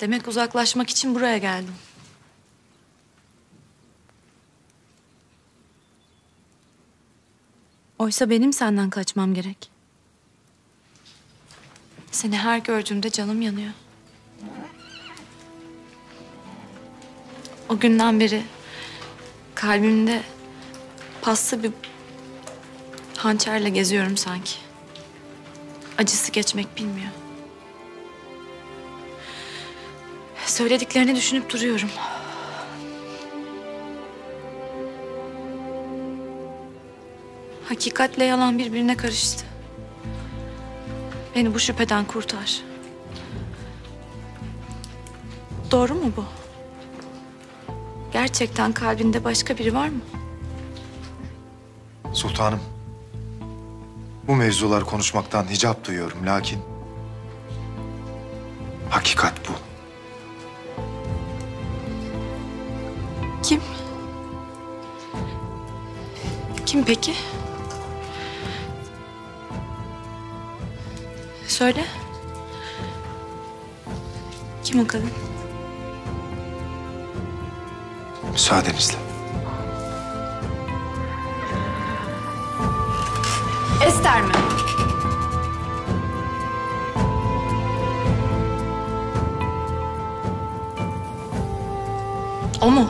Demek uzaklaşmak için buraya geldim. Oysa benim senden kaçmam gerek. Seni her gördüğümde canım yanıyor. O günden beri kalbimde paslı bir hançerle geziyorum sanki. Acısı geçmek bilmiyor. Söylediklerini düşünüp duruyorum. Hakikatle yalan birbirine karıştı. Beni bu şüpheden kurtar. Doğru mu bu? Gerçekten kalbinde başka biri var mı? Sultanım. Bu mevzular konuşmaktan hicap duyuyorum lakin... Hakikat bu. Kim? Kim peki? Söyle. Kim o kadın? Müsaadenizle. Ester mi? O mu?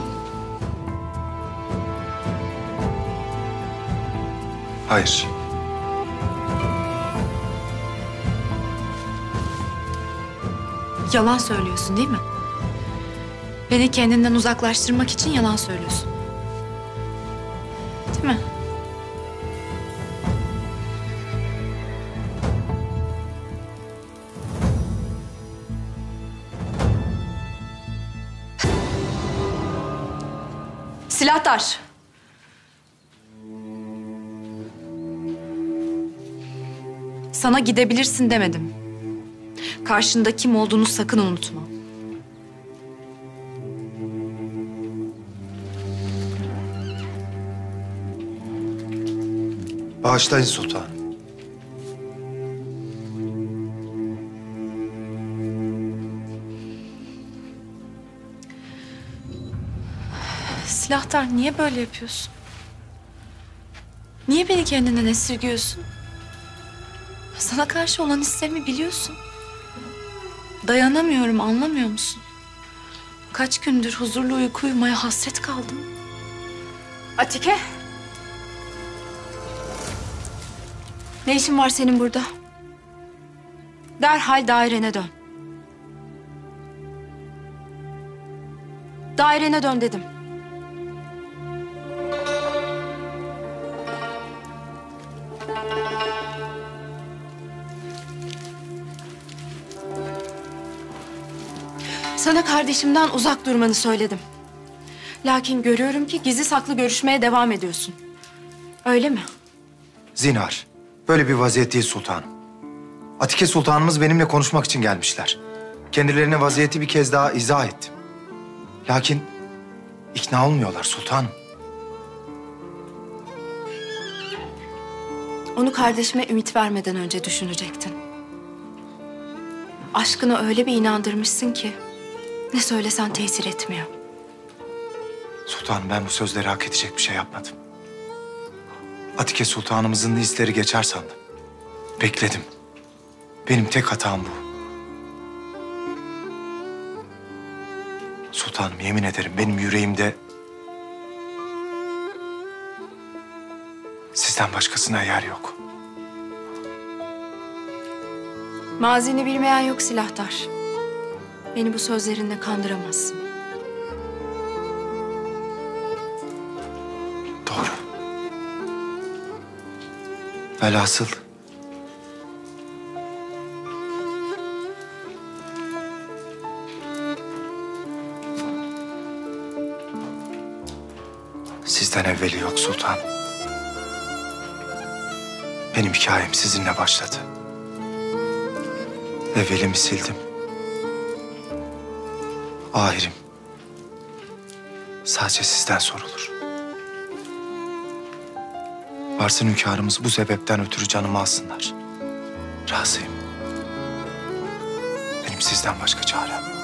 Hayır. Yalan söylüyorsun değil mi? Beni kendinden uzaklaştırmak için yalan söylüyorsun. Değil mi? Silahtar. Sana gidebilirsin demedim. Karşında kim olduğunu sakın unutma. Bağışlayın sultanım. Silahtar niye böyle yapıyorsun? Niye beni kendinden esirgiyorsun? Sana karşı olan hislerimi biliyorsun. Dayanamıyorum anlamıyor musun? Kaç gündür huzurlu uyku uyumaya hasret kaldım. Atike. Ne işin var senin burada? Derhal dairene dön. Dairene dön dedim. Sana kardeşimden uzak durmanı söyledim. Lakin görüyorum ki gizli saklı görüşmeye devam ediyorsun. Öyle mi? Zinhar. Böyle bir vaziyet değil sultanım. Atike sultanımız benimle konuşmak için gelmişler. Kendilerine vaziyeti bir kez daha izah ettim. Lakin ikna olmuyorlar sultanım. Onu kardeşime ümit vermeden önce düşünecektin. Aşkını öyle bir inandırmışsın ki ne söylesen tesir etmiyor. Sultanım ben bu sözleri hak edecek bir şey yapmadım. Atike sultanımızın izleri geçer sandım. Bekledim. Benim tek hatam bu. Sultanım yemin ederim benim yüreğimde... Sizden başkasına yer yok. Mazini bilmeyen yok silahtar. Beni bu sözlerinle kandıramazsın. Doğru. Velhasıl... Sizden evveli yok sultan. Benim hikayem sizinle başladı. Evvelimi sildim. Ahirim sadece sizden sorulur. Varsın hünkârımız bu sebepten ötürü canımı alsınlar. Razıyım. Benim sizden başka çarem yok.